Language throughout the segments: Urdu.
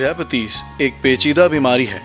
ذیابطیس ایک پیچیدہ بیماری ہے۔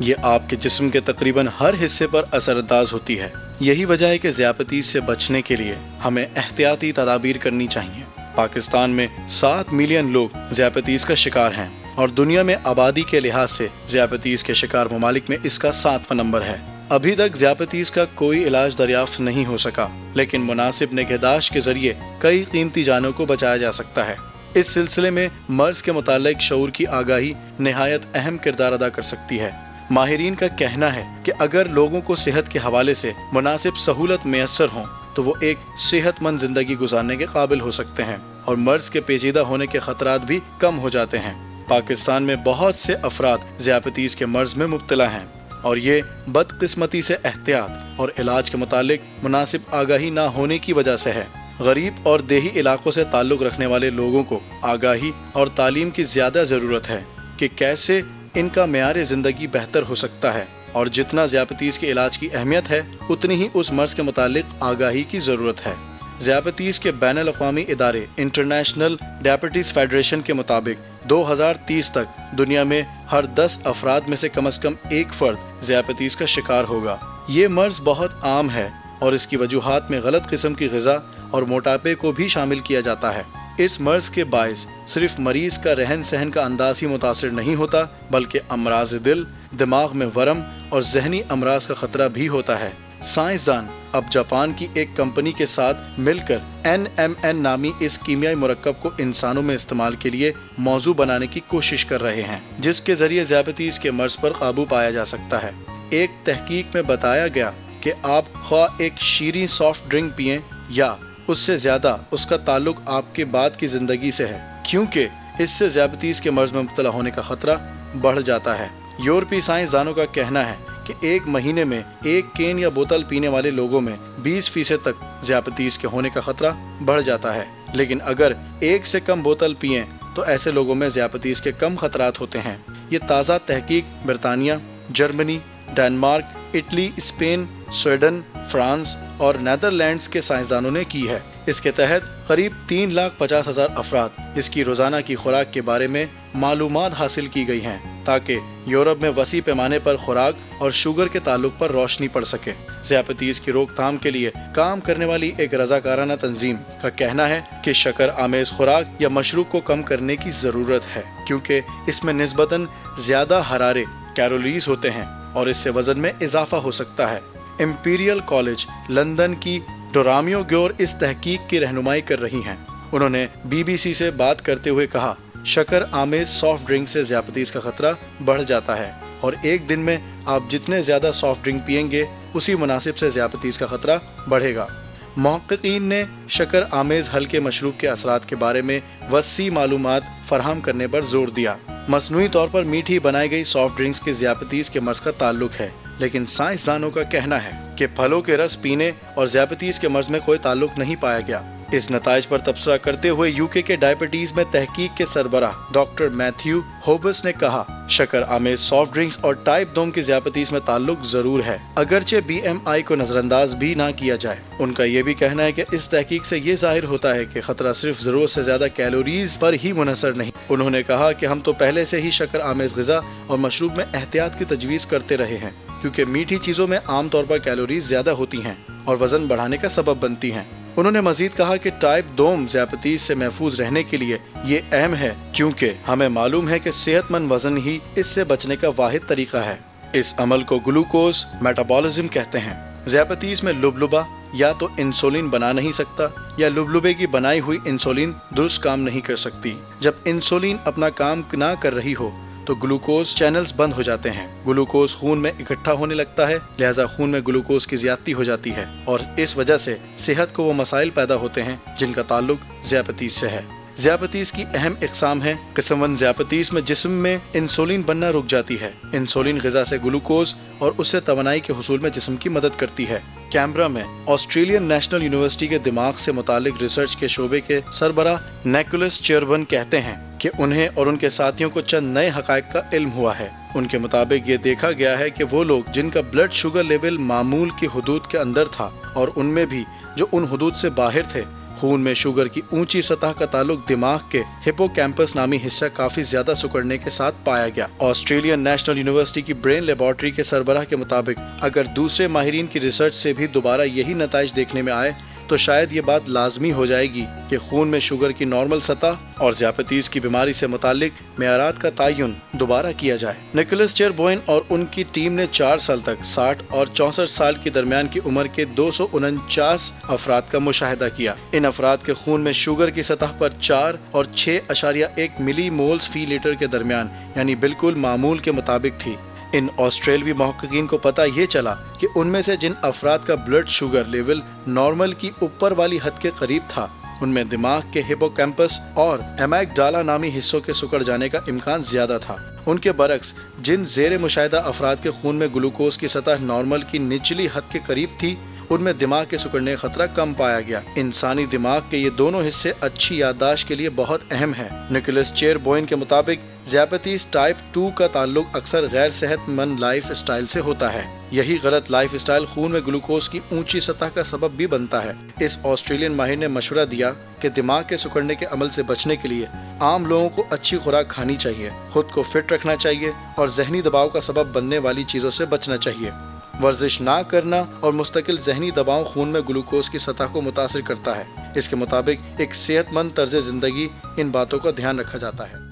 یہ آپ کے جسم کے تقریباً ہر حصے پر اثر انداز ہوتی ہے۔ یہی وجہ ہے کہ ذیابطیس سے بچنے کے لیے ہمیں احتیاطی تدابیر کرنی چاہیے۔ پاکستان میں سات ملین لوگ ذیابطیس کا شکار ہیں اور دنیا میں آبادی کے لحاظ سے ذیابطیس کے شکار ممالک میں اس کا ساتواں نمبر ہے۔ ابھی تک ذیابطیس کا کوئی علاج دریافت نہیں ہو سکا، لیکن مناسب نگہداشت کے ذریعے کئی قیمتی جانوں کو بچایا جا سکتا ہے۔ اس سلسلے میں مرض کے متعلق شعور کی آگاہی نہایت اہم کردار ادا کر سکتی ہے۔ ماہرین کا کہنا ہے کہ اگر لوگوں کو صحت کے حوالے سے مناسب سہولت میسر ہوں، تو وہ ایک صحت مند زندگی گزارنے کے قابل ہو سکتے ہیں اور مرض کے پیچیدہ ہونے کے خطرات بھی کم ہو جاتے ہیں۔ پاکستان میں بہت سے افراد ذیابطیس کے مرض میں مبتلا ہیں اور یہ بدقسمتی سے احتیاط اور علاج کے متعلق مناسب آگاہی نہ ہونے کی وجہ سے ہے۔ غریب اور دیہی علاقوں سے تعلق رکھنے والے لوگوں کو آگاہی اور تعلیم کی زیادہ ضرورت ہے کہ کیسے ان کا معیار زندگی بہتر ہو سکتا ہے اور جتنا ذیابطیس کے علاج کی اہمیت ہے، اتنی ہی اس مرض کے متعلق آگاہی کی ضرورت ہے۔ ذیابطیس کے بین الاقوامی ادارے انٹرنیشنل ڈیابٹیز فیڈریشن کے مطابق دو ہزار تیس تک دنیا میں ہر دس افراد میں سے کم از کم ایک فرد ذیابطیس کا شکار ہوگا۔ یہ مرض بہت عام ہے اور اس کی وجوہات میں غلط قسم کی غذا اور موٹاپے کو بھی شامل کیا جاتا ہے۔ اس مرض کے باعث صرف مریض کا رہن سہن کا انداز ہی متاثر نہیں ہوتا، بلکہ امراض دل، دماغ میں ورم اور ذہنی امراض کا خطرہ بھی ہوتا ہے۔ سائنسدان اب جاپان کی ایک کمپنی کے ساتھ مل کر این ایم این نامی اس کیمیائی مرکب کو انسانوں میں استعمال کے لیے موضوع بنانے کی کوشش کر رہے ہیں، جس کے ذریعے ذیابطیس کے مرض پر قابو پایا جا سکتا ہے۔ ایک تحقیق میں بتایا گیا کہ آپ خواہ ایک شیریں سافٹ ڈرنک پئیں یا اس سے زیادہ اس کا تعلق آپ کے بعد کی زندگی سے ہے، کیونکہ اس سے ذیابطیس کے مرض میں مبتلا ہونے کا خطرہ بڑھ جاتا ہے۔ یورپی سائنسدانوں کا کہنا ہے کہ ایک مہینے میں ایک کین یا بوتل پینے والے لوگوں میں بیس فیصد تک ذیابطیس کے ہونے کا خطرہ بڑھ جاتا ہے۔ لیکن اگر ایک سے کم بوتل پئیں تو ایسے لوگوں میں ذیابطیس کے کم خطرات ہوتے ہیں۔ یہ تازہ تحقیق برطانیہ، Germany, Denmark Italy, Spain, Sweden, France اور نیدرلینڈز کے سائنسدانوں نے کی ہے۔ اس کے تحت قریب تین لاکھ پچاس ہزار افراد۔ اس کی روزانہ کی خوراک کے بارے میں معلومات حاصل کی گئی ہیں تاکہ یورپ میں وسیع پیمانے پر خوراک اور شوگر کے تعلق پر روشنی پڑ سکے۔ ذیابطیس کی روک تھام کے لیے کام کرنے والی ایک رضاکارانہ تنظیم کا کہنا ہے کہ شکر آمیز خوراک یا مشروب کو کم کرنے کی ضرورت ہے، کیونکہ اس میں نسبتاً زیادہ حرارے کیرولیز ہوتے ہیں۔ اور اس سے وزن میں اضافہ ہو سکتا ہے۔ امپیریل کالج لندن کی ڈورامیو گیور اس تحقیق کی رہنمائی کر رہی ہیں۔ انہوں نے بی بی سی سے بات کرتے ہوئے کہا، شکر آمیز سافٹ ڈرنک سے ذیابطیس کا خطرہ بڑھ جاتا ہے اور ایک دن میں آپ جتنے زیادہ سافٹ ڈرنک پئیں گے، اسی مناسب سے ذیابطیس کا خطرہ بڑھے گا۔ محققین نے شکر آمیز ہلکے مشروب کے اثرات کے بارے میں وسیع معلومات فراہم کرنے پر زور دیا۔ مصنوعی طور پر میٹھی بنائی گئی سافٹ ڈرنکس کے ذیابطیس کے مرض کا تعلق ہے، لیکن سائنسدانوں کا کہنا ہے کہ پھلوں کے رس پینے اور زیاپتیس کے مرض میں کوئی تعلق نہیں پایا گیا۔ اس نتائج پر تبصرہ کرتے ہوئے یو کے کے ڈائبٹیز میں تحقیق کے سربراہ ڈاکٹر میتھیو ہوبس نے کہا، شکر آمیز سافٹ ڈرنکس اور ٹائپ دوم کی ذیابطیس میں تعلق ضرور ہے۔ اگرچہ بی ایم آئی کو نظر انداز بھی نہ کیا جائے، ان کا یہ بھی کہنا ہے کہ اس تحقیق سے یہ ظاہر ہوتا ہے کہ خطرہ صرف ضرورت سے زیادہ کیلوریز پر ہی منحصر نہیں۔ انہوں نے کہا کہ ہم تو پہلے سے ہی شکر آمیز غذا اور مشروب میں احتیاط کی تجویز کرتے رہے ہیں، کیونکہ میٹھی چیزوں میں عام طور پر کیلوریز زیادہ ہوتی ہیں اور وزن بڑھانے کا سبب بنتی ہیں۔ انہوں نے مزید کہا کہ ٹائپ دوم ذیابطیس سے محفوظ رہنے کے لیے یہ اہم ہے، کیونکہ ہمیں معلوم ہے کہ صحت مند وزن ہی اس سے بچنے کا واحد طریقہ ہے۔ اس عمل کو گلوکوز میٹابولزم کہتے ہیں۔ ذیابطیس میں لبلبا یا تو انسولین بنا نہیں سکتا یا لبلبے کی بنائی ہوئی انسولین درست کام نہیں کر سکتی۔ جب انسولین اپنا کام نہ کر رہی ہو تو گلوکوز چینلز بند ہو جاتے ہیں۔ گلوکوز خون میں اکٹھا ہونے لگتا ہے، لہٰذا خون میں گلوکوز کی زیادتی ہو جاتی ہے۔ اور اس وجہ سے صحت کو وہ مسائل پیدا ہوتے ہیں جن کا تعلق ذیابطیس سے ہے۔ ذیابطیس کی اہم اقسام ہے قسم ون ذیابطیس میں جسم میں انسولین بننا رک جاتی ہے۔ انسولین غذا سے گلوکوز اور اس سے توانائی کے حصول میں جسم کی مدد کرتی ہے۔ کیمبرا میں آسٹریلین نیشنل یونیورسٹی کے دماغ سے متعلق ریسرچ کے شعبے کے سربراہ نیکولس چیئربن کہتے ہیں کہ انہیں اور ان کے ساتھیوں کو چند نئے حقائق کا علم ہوا ہے۔ ان کے مطابق یہ دیکھا گیا ہے کہ وہ لوگ جن کا بلڈ شوگر لیول معمول کی حدود کے اندر تھا اور ان میں بھی جو ان حدود سے باہر تھے، خون میں شوگر کی اونچی سطح کا تعلق دماغ کے ہپو کیمپس نامی حصہ کافی زیادہ سکڑنے کے ساتھ پایا گیا۔ آسٹریلین نیشنل یونیورسٹی کی برین لیبارٹری کے سربراہ کے مطابق اگر دوسرے ماہرین کی ریسرچ سے بھی دوبارہ یہی نتائج دیکھنے میں آئے تو شاید یہ بات لازمی ہو جائے گی کہ خون میں شوگر کی نارمل سطح اور زیاپتیز کی بیماری سے متعلق معیارات کا تعین دوبارہ کیا جائے۔ نکلس چیئر بوئن اور ان کی ٹیم نے چار سال تک ساٹھ اور چونسٹھ سال کی درمیان کی عمر کے دو سو انچاس افراد کا مشاہدہ کیا۔ ان افراد کے خون میں شوگر کی سطح پر چار اور چھ اشاریہ ایک ملی مولز فی لیٹر کے درمیان یعنی بالکل معمول کے مطابق تھی۔ ان آسٹریلوی محققین کو پتا یہ چلا کہ ان میں سے جن افراد کا بلڈ شوگر لیول نارمل کی اوپر والی حد کے قریب تھا، ان میں دماغ کے ہپو کیمپس اور ایمیک ڈالا نامی حصوں کے سکڑ جانے کا امکان زیادہ تھا۔ ان کے برعکس، جن زیر مشاہدہ افراد کے خون میں گلوکوز کی سطح نارمل کی نچلی حد کے قریب تھی ان میں دماغ کے سکڑنے کا خطرہ کم پایا گیا۔ انسانی دماغ کے یہ دونوں حصے اچھی یادداشت کے لیے بہت اہم ہے نکلس چیئر بوئن کے مطابق زیابتیز ٹائپ ٹو کا تعلق اکثر غیر صحت مند لائف اسٹائل سے ہوتا ہے۔ یہی غلط لائف اسٹائل خون میں گلوکوز کی اونچی سطح کا سبب بھی بنتا ہے۔ اس آسٹریلین ماہر نے مشورہ دیا کہ دماغ کے سکڑنے کے عمل سے بچنے کے لیے عام لوگوں کو اچھی خوراک کھانی چاہیے۔ خود کو فٹ رکھنا چاہیے اور ذہنی دباؤ کا سبب بننے والی چیزوں سے بچنا چاہیے۔ ورزش نہ کرنا اور مستقل ذہنی دباؤ خون میں گلوکوز کی سطح کو متاثر کرتا ہے۔ اس کے مطابق ایک صحت مند طرز زندگی ان باتوں کا دھیان رکھا جاتا ہے۔